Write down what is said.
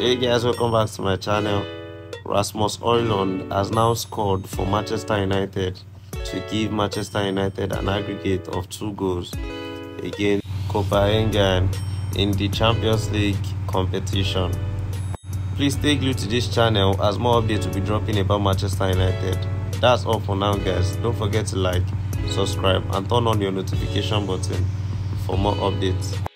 Hey guys, welcome back to my channel. Rasmus Højlund has now scored for Manchester United to give Manchester United an aggregate of two goals against Copenhagen in the Champions League competition. Please stay glued to this channel as more updates will be dropping about Manchester United. That's all for now guys. Don't forget to like, subscribe and turn on your notification button for more updates.